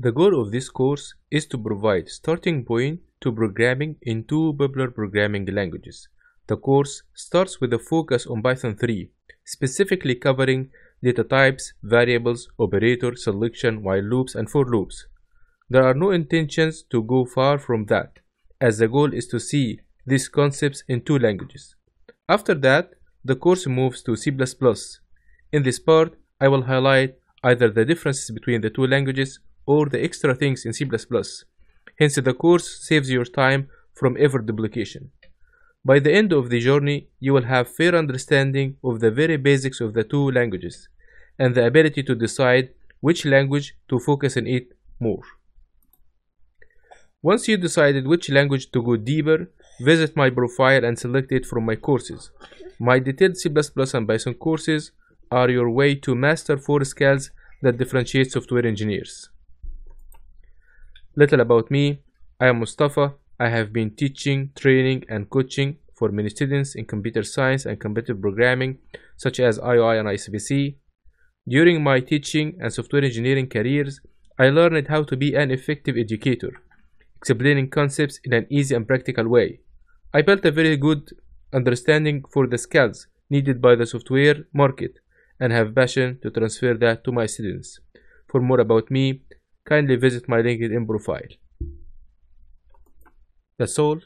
The goal of this course is to provide starting point to programming in two popular programming languages. The course starts with a focus on Python 3, specifically covering data types, variables, operator, selection, while loops, and for loops. There are no intentions to go far from that, as the goal is to see these concepts in two languages. After that, the course moves to C++. In this part, I will highlight either the differences between the two languages or the extra things in C++. Hence, the course saves your time from ever duplication. By the end of the journey, you will have fair understanding of the very basics of the two languages and the ability to decide which language to focus on it more. Once you decided which language to go deeper, visit my profile and select it from my courses. My detailed C++ and Python courses are your way to master four skills that differentiate software engineers. Little about me. I am Mustafa. I have been teaching, training, and coaching for many students in computer science and competitive programming, such as IOI and ICPC. During my teaching and software engineering careers, I learned how to be an effective educator, explaining concepts in an easy and practical way. I built a very good understanding for the skills needed by the software market and have passion to transfer that to my students. For more about me, kindly visit my LinkedIn profile. That's all.